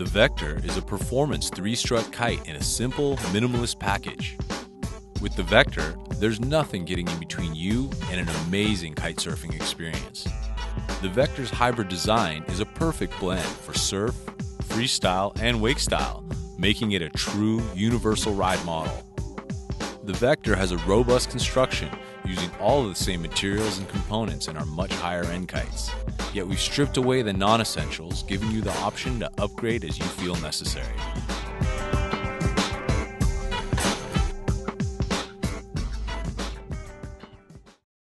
The Vector is a performance three strut kite in a simple, minimalist package. With the Vector, there's nothing getting in between you and an amazing kite surfing experience. The Vector's hybrid design is a perfect blend for surf, freestyle, and wake style, making it a true universal ride model. The Vector has a robust construction using all of the same materials and components in our much higher end kites. Yet we've stripped away the non essentials, giving you the option to upgrade as you feel necessary.